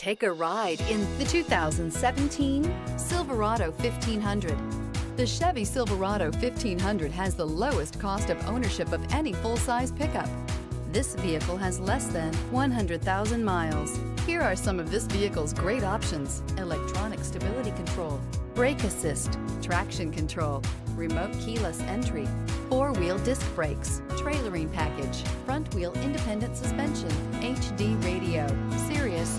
Take a ride in the 2017 Silverado 1500. The Chevy Silverado 1500 has the lowest cost of ownership of any full-size pickup. This vehicle has less than 100,000 miles. Here are some of this vehicle's great options. Electronic stability control, brake assist, traction control, remote keyless entry, four-wheel disc brakes, trailering package, front wheel independent suspension, HD radio, Sirius